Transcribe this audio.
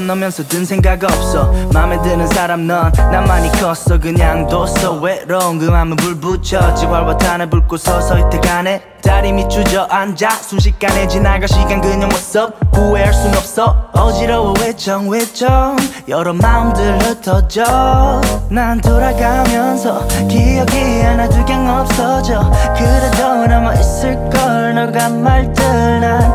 너 면서 든 생각 없어. 맘에 드는 사람 넌 나만이 컸어. 그냥 뒀어. 외로운 그 맘은 불 붙여 지활과 탄에 불고 서서히 태가네 다리 밑 주저앉아 순식간에 지나가 시간 그냥 w h 후회할 순 없어. 어지러워. 외정 외정. 여러 마음들 흩어져. 난 돌아가면서 기억이 하나 두 개 없어져. 그래도 남아있을걸. 너가 말들 난